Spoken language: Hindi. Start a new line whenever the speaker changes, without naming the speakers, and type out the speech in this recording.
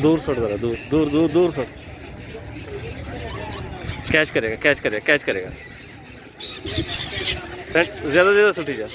दूर छोड़ जरा, दूर दूर दूर दूर छोड़ कैच करेगा कैच करेगा कैच करेगा। ज़्यादा ज़्यादा सुटी जा।